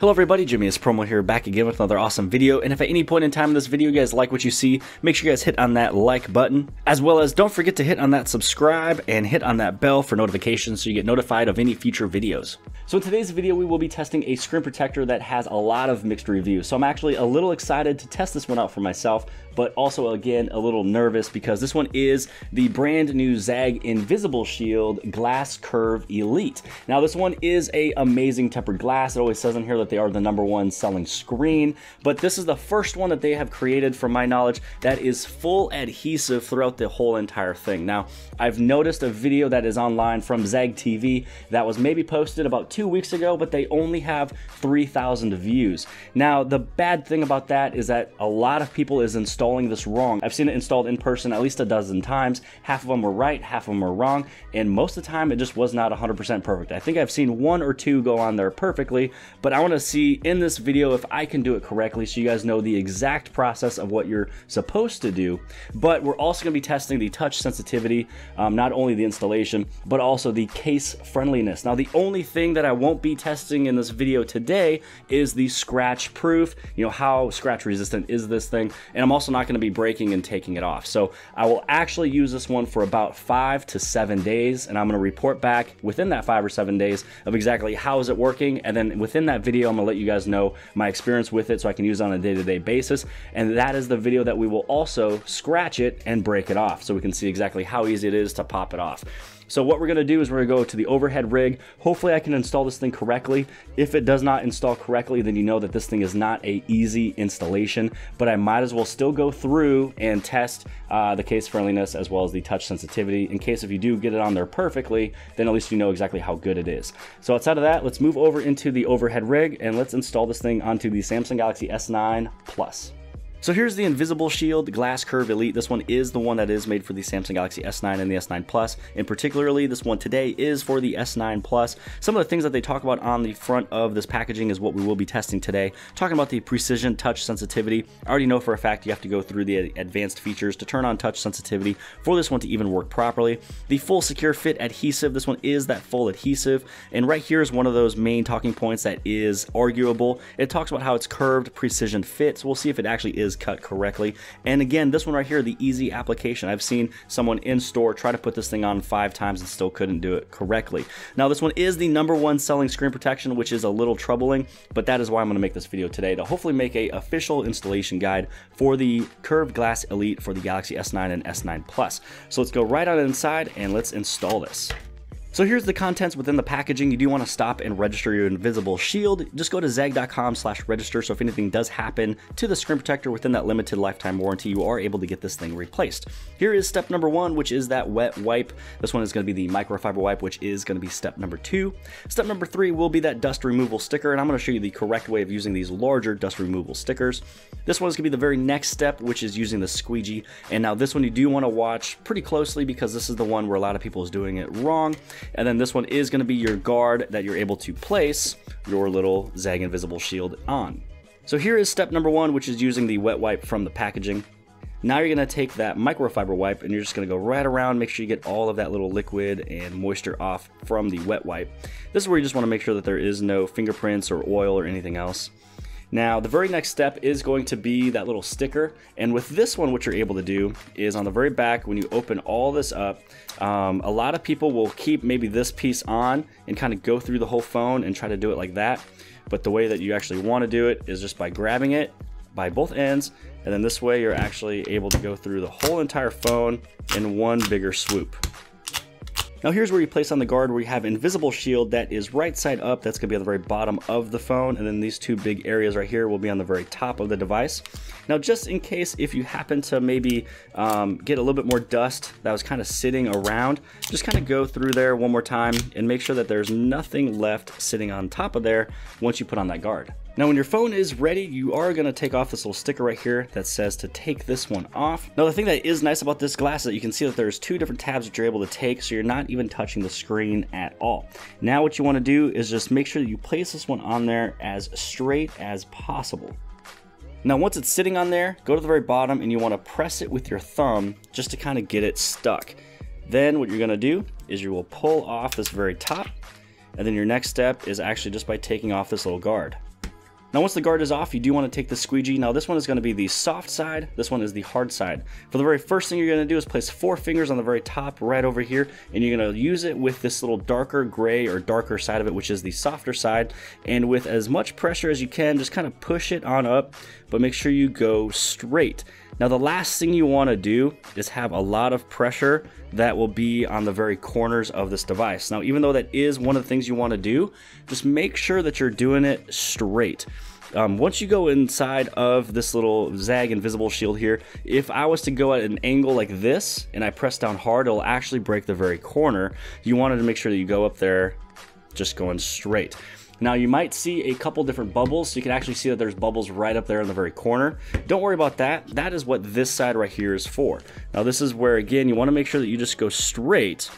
Hello everybody, Jimmy is Promo here, back again with another awesome video, and if at any point in time in this video you guys like what you see, make sure you guys hit on that like button, as well as don't forget to hit on that subscribe and hit on that bell for notifications so you get notified of any future videos. So in today's video we will be testing a screen protector that has a lot of mixed reviews, so I'm actually a little excited to test this one out for myself, but also again a little nervous because this one is the brand new Zagg Invisible Shield Glass Curve Elite. Now this one is a amazing tempered glass, it always says in here that they are the number one selling screen, but this is the first one that they have created, from my knowledge, that is full adhesive throughout the whole entire thing. Now, I've noticed a video that is online from Zagg TV that was maybe posted about two weeks ago, but they only have 3,000 views. Now, the bad thing about that is that a lot of people is installing this wrong. I've seen it installed in person at least a dozen times. Half of them were right, half of them were wrong, and most of the time it just was not 100% perfect. I think I've seen one or two go on there perfectly, but I want to see in this video if I can do it correctly so you guys know the exact process of what you're supposed to do. But we're also going to be testing the touch sensitivity, um, not only the installation, but also the case friendliness. Now, the only thing that I won't be testing in this video today is the scratch proof, you know, how scratch resistant is this thing, and I'm also not going to be breaking and taking it off. So I will actually use this one for about five to seven days, and I'm going to report back within that five or seven days of exactly how is it working, and then within that video, I'm to let you guys know my experience with it so I can use it on a day-to-day -day basis. And that is the video that we will also scratch it and break it off so we can see exactly how easy it is to pop it off. So what we're gonna do is we're gonna go to the overhead rig. Hopefully I can install this thing correctly. If it does not install correctly, then you know that this thing is not a easy installation, but I might as well still go through and test uh, the case friendliness as well as the touch sensitivity in case if you do get it on there perfectly, then at least you know exactly how good it is. So outside of that, let's move over into the overhead rig and let's install this thing onto the Samsung Galaxy S9 Plus. So here's the Invisible Shield Glass Curve Elite. This one is the one that is made for the Samsung Galaxy S9 and the S9 Plus. And particularly, this one today is for the S9 Plus. Some of the things that they talk about on the front of this packaging is what we will be testing today. Talking about the precision touch sensitivity. I already know for a fact you have to go through the advanced features to turn on touch sensitivity for this one to even work properly. The full secure fit adhesive. This one is that full adhesive. And right here is one of those main talking points that is arguable. It talks about how it's curved precision fit. So we'll see if it actually is is cut correctly. And again, this one right here, the easy application. I've seen someone in store try to put this thing on five times and still couldn't do it correctly. Now, this one is the number one selling screen protection, which is a little troubling, but that is why I'm going to make this video today to hopefully make a official installation guide for the Curved Glass Elite for the Galaxy S9 and S9 Plus. So let's go right on inside and let's install this. So here's the contents within the packaging. You do want to stop and register your invisible shield. Just go to zagg.com slash register so if anything does happen to the screen protector within that limited lifetime warranty, you are able to get this thing replaced. Here is step number one, which is that wet wipe. This one is going to be the microfiber wipe, which is going to be step number two. Step number three will be that dust removal sticker, and I'm going to show you the correct way of using these larger dust removal stickers. This one is going to be the very next step, which is using the squeegee. And now this one you do want to watch pretty closely because this is the one where a lot of people is doing it wrong. And then this one is going to be your guard that you're able to place your little Zagg Invisible Shield on. So here is step number one, which is using the wet wipe from the packaging. Now you're going to take that microfiber wipe and you're just going to go right around, make sure you get all of that little liquid and moisture off from the wet wipe. This is where you just want to make sure that there is no fingerprints or oil or anything else. Now, the very next step is going to be that little sticker. And with this one, what you're able to do is on the very back, when you open all this up, um, a lot of people will keep maybe this piece on and kind of go through the whole phone and try to do it like that. But the way that you actually want to do it is just by grabbing it by both ends. And then this way you're actually able to go through the whole entire phone in one bigger swoop. Now here's where you place on the guard where you have invisible shield that is right side up. That's gonna be on the very bottom of the phone. And then these two big areas right here will be on the very top of the device. Now just in case if you happen to maybe um, get a little bit more dust that was kind of sitting around, just kind of go through there one more time and make sure that there's nothing left sitting on top of there once you put on that guard. Now when your phone is ready, you are to take off this little sticker right here that says to take this one off. Now the thing that is nice about this glass is that you can see that there's two different tabs that you're able to take so you're not even touching the screen at all. Now what you want to do is just make sure that you place this one on there as straight as possible. Now once it's sitting on there, go to the very bottom and you want to press it with your thumb just to kind of get it stuck. Then what you're to do is you will pull off this very top and then your next step is actually just by taking off this little guard. Now once the guard is off, you do want to take the squeegee. Now this one is going to be the soft side, this one is the hard side. For the very first thing you're going to do is place four fingers on the very top right over here, and you're going to use it with this little darker gray or darker side of it, which is the softer side. And with as much pressure as you can, just kind of push it on up, but make sure you go straight. Now the last thing you want to do is have a lot of pressure that will be on the very corners of this device. Now even though that is one of the things you want to do, just make sure that you're doing it straight. Um, once you go inside of this little Zagg invisible shield here, if I was to go at an angle like this and I press down hard, it'll actually break the very corner. You wanted to make sure that you go up there just going straight. Now you might see a couple different bubbles, so you can actually see that there's bubbles right up there in the very corner. Don't worry about that. That is what this side right here is for. Now this is where, again, you wanna make sure that you just go straight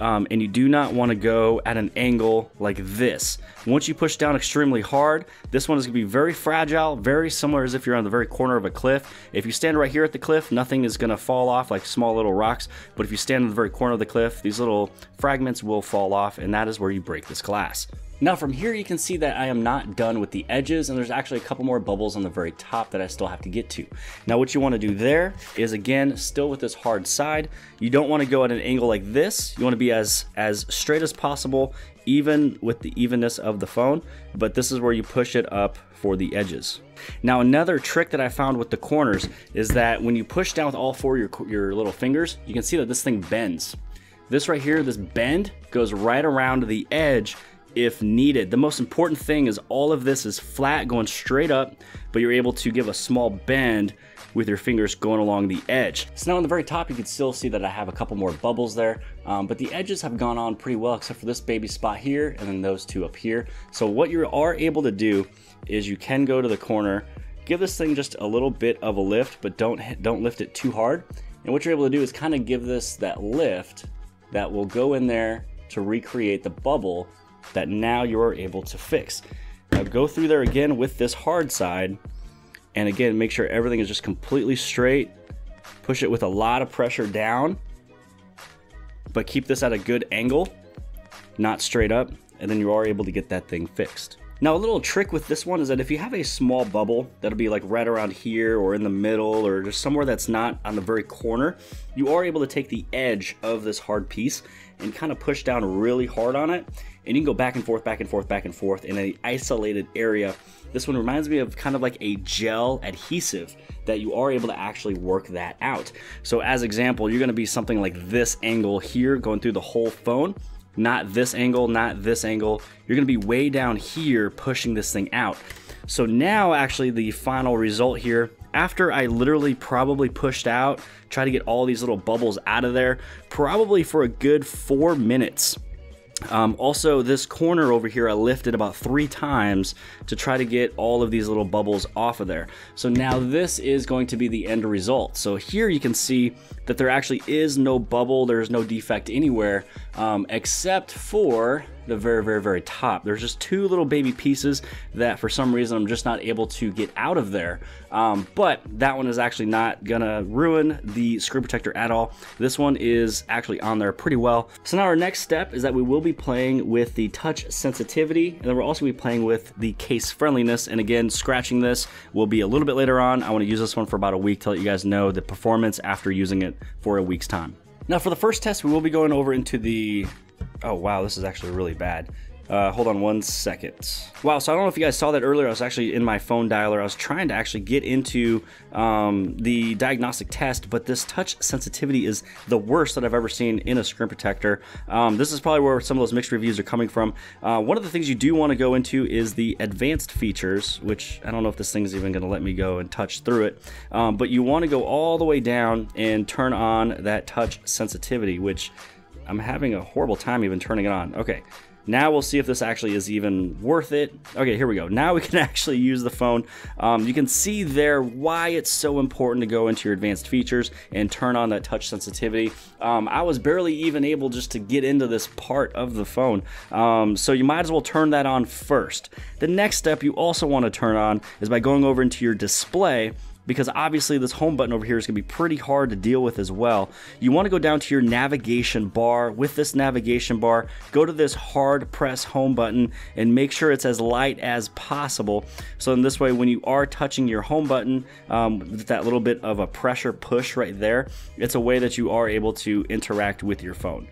um, and you do not want to go at an angle like this. Once you push down extremely hard, this one is going to be very fragile, very similar as if you're on the very corner of a cliff. If you stand right here at the cliff, nothing is going to fall off like small little rocks, but if you stand in the very corner of the cliff, these little fragments will fall off, and that is where you break this glass. Now from here you can see that I am not done with the edges and there's actually a couple more bubbles on the very top that I still have to get to. Now what you want to do there is again still with this hard side you don't want to go at an angle like this you want to be as as straight as possible even with the evenness of the phone but this is where you push it up for the edges. Now another trick that I found with the corners is that when you push down with all four of your, your little fingers you can see that this thing bends. This right here, this bend goes right around the edge if needed. The most important thing is all of this is flat going straight up, but you're able to give a small bend with your fingers going along the edge. So now on the very top, you can still see that I have a couple more bubbles there, um, but the edges have gone on pretty well except for this baby spot here and then those two up here. So what you are able to do is you can go to the corner, give this thing just a little bit of a lift, but don't, don't lift it too hard. And what you're able to do is kind of give this that lift that will go in there to recreate the bubble that now you're able to fix. Now go through there again with this hard side and again make sure everything is just completely straight. Push it with a lot of pressure down but keep this at a good angle, not straight up, and then you are able to get that thing fixed. Now a little trick with this one is that if you have a small bubble that'll be like right around here or in the middle or just somewhere that's not on the very corner, you are able to take the edge of this hard piece and kind of push down really hard on it and you can go back and forth, back and forth, back and forth in an isolated area. This one reminds me of kind of like a gel adhesive that you are able to actually work that out. So as example, you're gonna be something like this angle here going through the whole phone not this angle, not this angle. You're gonna be way down here pushing this thing out. So now actually the final result here, after I literally probably pushed out, try to get all these little bubbles out of there, probably for a good four minutes. Um, also, this corner over here I lifted about three times to try to get all of these little bubbles off of there. So now this is going to be the end result. So here you can see that there actually is no bubble, there's no defect anywhere, um, except for the very, very, very top. There's just two little baby pieces that for some reason I'm just not able to get out of there. Um, but that one is actually not gonna ruin the screen protector at all. This one is actually on there pretty well. So now our next step is that we will be playing with the touch sensitivity and then we're also be playing with the case friendliness. And again, scratching this will be a little bit later on. I wanna use this one for about a week to let you guys know the performance after using it for a week's time. Now for the first test, we will be going over into the Oh, wow, this is actually really bad. Uh, hold on one second. Wow, so I don't know if you guys saw that earlier. I was actually in my phone dialer. I was trying to actually get into um, the diagnostic test, but this touch sensitivity is the worst that I've ever seen in a screen protector. Um, this is probably where some of those mixed reviews are coming from. Uh, one of the things you do want to go into is the advanced features, which I don't know if this thing's even going to let me go and touch through it, um, but you want to go all the way down and turn on that touch sensitivity, which I'm having a horrible time even turning it on. Okay, now we'll see if this actually is even worth it. Okay, here we go. Now we can actually use the phone. Um, you can see there why it's so important to go into your advanced features and turn on that touch sensitivity. Um, I was barely even able just to get into this part of the phone. Um, so you might as well turn that on first. The next step you also want to turn on is by going over into your display because obviously this home button over here is going to be pretty hard to deal with as well. You want to go down to your navigation bar. With this navigation bar, go to this hard press home button and make sure it's as light as possible. So in this way, when you are touching your home button, um, with that little bit of a pressure push right there, it's a way that you are able to interact with your phone.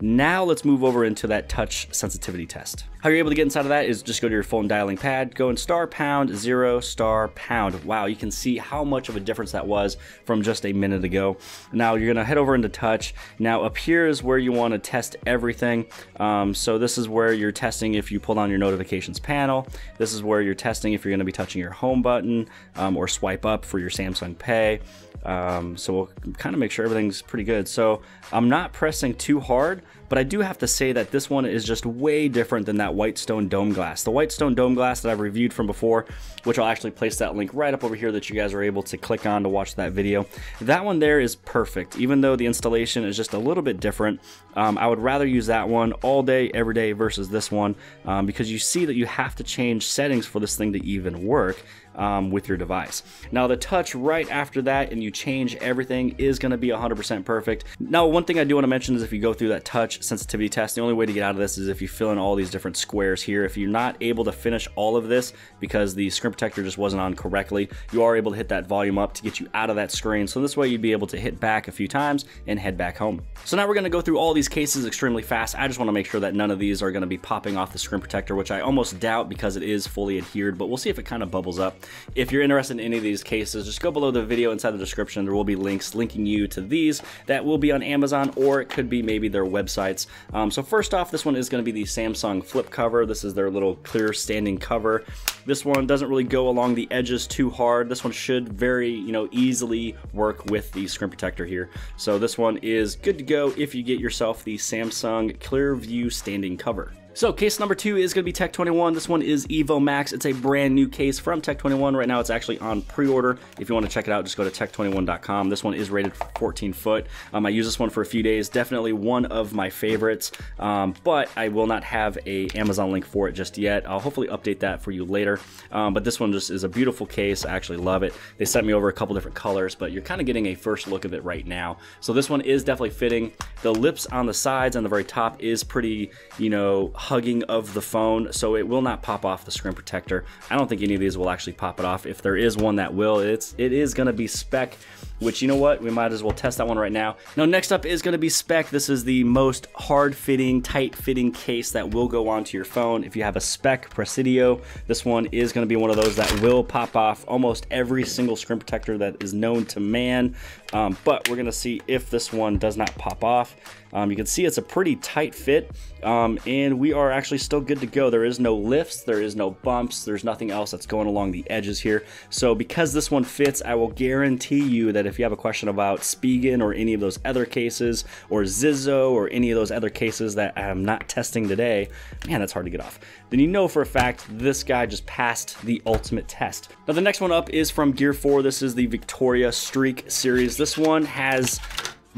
Now let's move over into that touch sensitivity test. How you're able to get inside of that is just go to your phone dialing pad, go in star pound, zero, star pound. Wow, you can see how much of a difference that was from just a minute ago. Now you're gonna head over into touch. Now up here is where you wanna test everything. Um, so this is where you're testing if you pull down your notifications panel. This is where you're testing if you're gonna be touching your home button um, or swipe up for your Samsung Pay. Um, so we'll kind of make sure everything's pretty good. So I'm not pressing too hard, but I do have to say that this one is just way different than that Whitestone dome glass. The Whitestone dome glass that I've reviewed from before, which I'll actually place that link right up over here that you guys are able to click on to watch that video. That one there is perfect, even though the installation is just a little bit different. Um, I would rather use that one all day, every day versus this one um, because you see that you have to change settings for this thing to even work um, with your device. Now the touch right after that and you change everything is going to be 100% perfect. Now one thing I do want to mention is if you go through that touch sensitivity test, the only way to get out of this is if you fill in all these different squares here. If you're not able to finish all of this because the screen protector just wasn't on correctly, you are able to hit that volume up to get you out of that screen. So this way you'd be able to hit back a few times and head back home. So now we're going to go through all these cases extremely fast. I just want to make sure that none of these are to be popping off the screen protector, which I almost doubt because it is fully adhered, but we'll see if it kind of bubbles up. If you're interested in any of these cases, just go below the video inside the description. There will be links linking you to these that will be on Amazon or it could be maybe their websites. Um, so first off, this one is going to be the Samsung flip cover. This is their little clear standing cover. This one doesn't really go along the edges too hard. This one should very, you know, easily work with the screen protector here. So this one is good to go if you get yourself the Samsung Clearview standing cover. So case number two is going to be Tech 21. This one is Evo Max. It's a brand new case from Tech 21. Right now it's actually on pre-order. If you want to check it out, just go to tech21.com. This one is rated 14 foot. Um, I use this one for a few days. Definitely one of my favorites, um, but I will not have a Amazon link for it just yet. I'll hopefully update that for you later. Um, but this one just is a beautiful case. I actually love it. They sent me over a couple different colors, but you're kind of getting a first look of it right now. So this one is definitely fitting. The lips on the sides and the very top is pretty, you know, hugging of the phone, so it will not pop off the screen protector. I don't think any of these will actually pop it off. If there is one that will, it's it is going to be Speck, which you know what, we might as well test that one right now. Now next up is going to be Speck. This is the most hard-fitting, tight-fitting case that will go onto your phone. If you have a Speck Presidio, this one is going to be one of those that will pop off almost every single screen protector that is known to man. Um, but we're going to see if this one does not pop off. Um, you can see it's a pretty tight fit, um, and we are actually still good to go. There is no lifts, there is no bumps, there's nothing else that's going along the edges here. So because this one fits, I will guarantee you that if you have a question about Spigen or any of those other cases, or Zizo or any of those other cases that I'm not testing today, man, that's hard to get off, then you know for a fact this guy just passed the ultimate test. Now the next one up is from Gear 4. This is the Victoria Streak series. This one has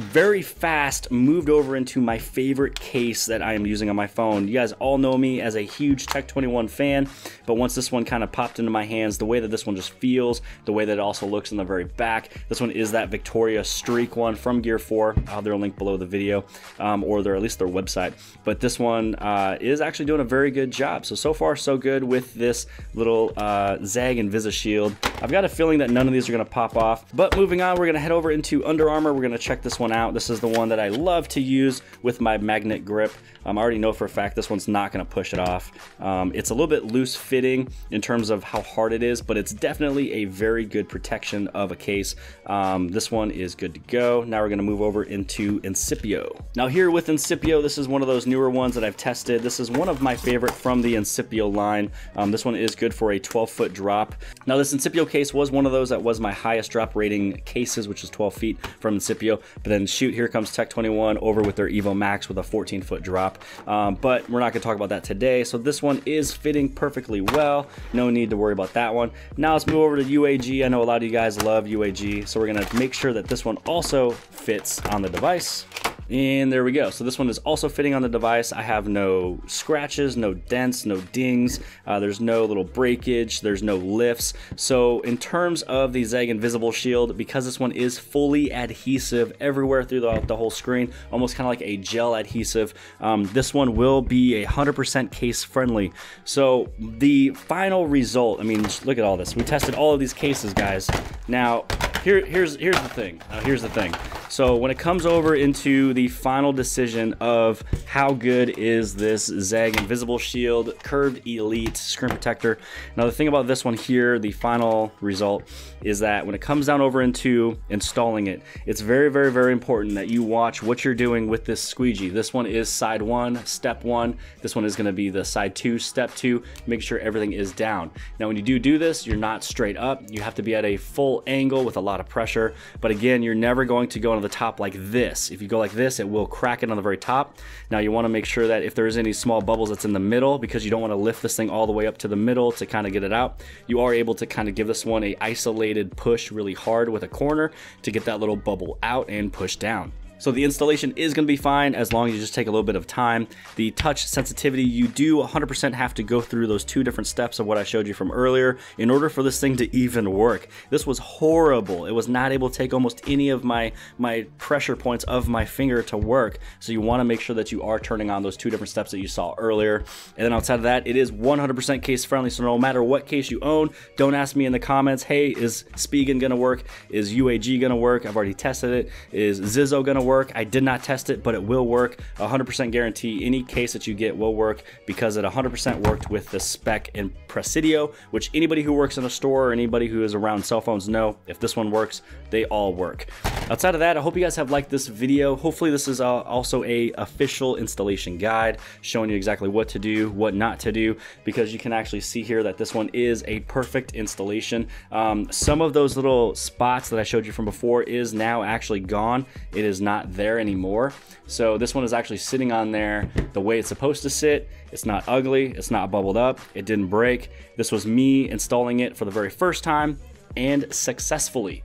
very fast moved over into my favorite case that I am using on my phone. You guys all know me as a huge Tech 21 fan, but once this one kind of popped into my hands, the way that this one just feels, the way that it also looks in the very back, this one is that Victoria Streak one from Gear 4. I'll have their link below the video, um, or their, at least their website. But this one uh, is actually doing a very good job. So, so far so good with this little uh, Zagg and Shield. I've got a feeling that none of these are going to pop off. But moving on, we're going to head over into Under Armour. We're going to check this one one out. This is the one that I love to use with my magnet grip. Um, I already know for a fact this one's not going to push it off. Um, it's a little bit loose fitting in terms of how hard it is, but it's definitely a very good protection of a case. Um, this one is good to go. Now we're going to move over into Incipio. Now here with Incipio, this is one of those newer ones that I've tested. This is one of my favorite from the Incipio line. Um, this one is good for a 12 foot drop. Now this Incipio case was one of those that was my highest drop rating cases, which is 12 feet from Incipio, but then then shoot, here comes Tech 21 over with their Evo Max with a 14 foot drop. Um, but we're not gonna talk about that today. So this one is fitting perfectly well. No need to worry about that one. Now let's move over to UAG. I know a lot of you guys love UAG. So we're gonna make sure that this one also fits on the device. And there we go. So this one is also fitting on the device. I have no scratches, no dents, no dings. Uh, there's no little breakage. There's no lifts. So in terms of the Zagg Invisible Shield, because this one is fully adhesive everywhere through the whole screen, almost kind of like a gel adhesive, um, this one will be a 100% case friendly. So the final result, I mean, look at all this. We tested all of these cases, guys. Now, here, here's here's the thing. Uh, here's the thing. So when it comes over into the final decision of how good is this Zagg Invisible Shield Curved Elite Screen Protector. Now the thing about this one here, the final result, is that when it comes down over into installing it, it's very, very, very important that you watch what you're doing with this squeegee. This one is side one, step one. This one is gonna be the side two, step two. Make sure everything is down. Now when you do do this, you're not straight up. You have to be at a full angle with a lot of pressure. But again, you're never going to go on the top like this. If you go like this, it will crack it on the very top. Now you wanna make sure that if there's any small bubbles that's in the middle, because you don't wanna lift this thing all the way up to the middle to kind of get it out, you are able to kind of give this one a isolated push really hard with a corner to get that little bubble out and push down. So the installation is going to be fine as long as you just take a little bit of time. The touch sensitivity, you do 100% have to go through those two different steps of what I showed you from earlier in order for this thing to even work. This was horrible. It was not able to take almost any of my, my pressure points of my finger to work. So you want to make sure that you are turning on those two different steps that you saw earlier. And then outside of that, it is 100% case friendly. So no matter what case you own, don't ask me in the comments, hey, is Spigen going to work? Is UAG going to work? I've already tested it. Is Zizo going to work? Work. I did not test it, but it will work. 100% guarantee any case that you get will work because it 100% worked with the Speck in Presidio, which anybody who works in a store or anybody who is around cell phones know if this one works, they all work. Outside of that, I hope you guys have liked this video. Hopefully this is also a official installation guide showing you exactly what to do, what not to do, because you can actually see here that this one is a perfect installation. Um, some of those little spots that I showed you from before is now actually gone. It is not not there anymore. So this one is actually sitting on there the way it's supposed to sit. It's not ugly, it's not bubbled up, it didn't break. This was me installing it for the very first time and successfully.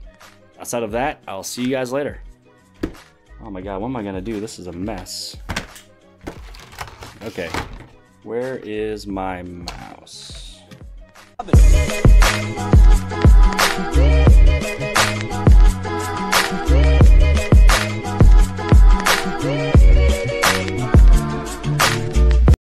Outside of that, I'll see you guys later. Oh my god, what am I gonna do? This is a mess. Okay, where is my mouse?